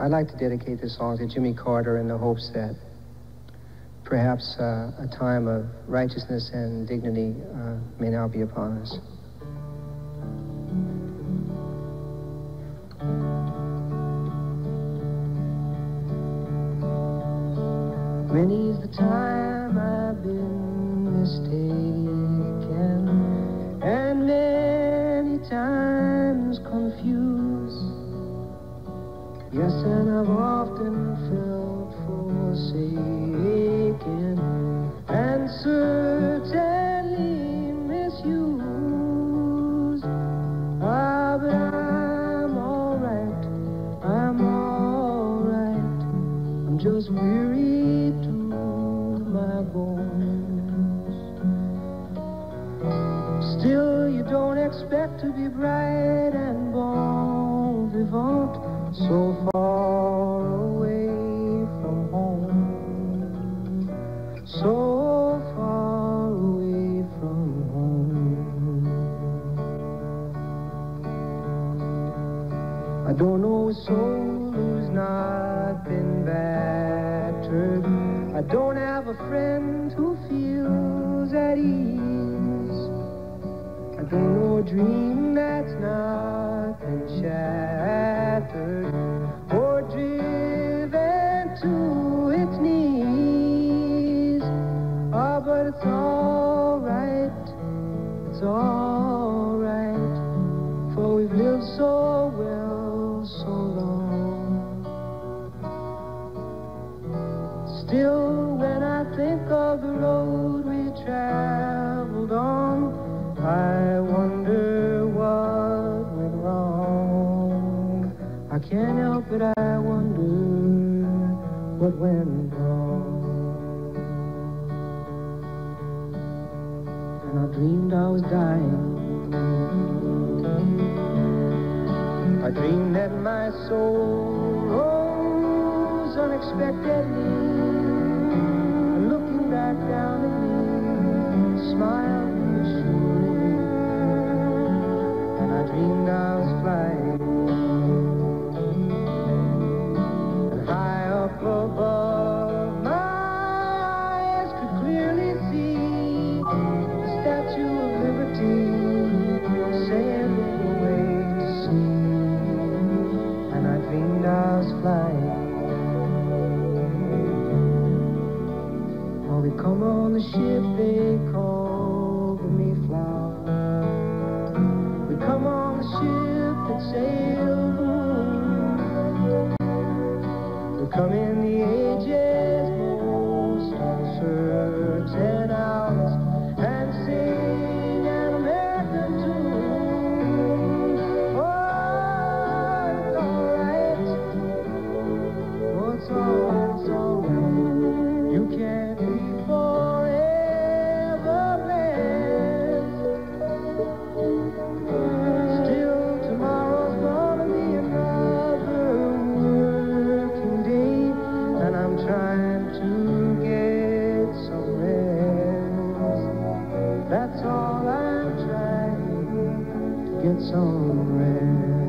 I'd like to dedicate this song to Jimmy Carter in the hopes that perhaps uh, a time of righteousness and dignity uh, may now be upon us. Many's the time I've been mistaken, and many times confused. Yes, and I've often felt forsaken, and certainly misused. Ah, but I'm alright, I'm alright. I'm just weary to my bones. Still, you don't expect to be bright and bon vivant so far away from home. So far away from home. I don't know a soul who's not been battered. I don't have a friend who feels at ease. I don't know a dream that's not been shattered or driven to its knees. Ah, but it's alright, it's alright, for we've lived so well so long. Still, it, I wonder what went wrong. And I dreamed I was dying. I dreamed that my soul rose unexpectedly, looking back down at me, smiled Now they come on the ship they call the Mayflower. We come on the ship that sailed. We come in the ages. gets on red.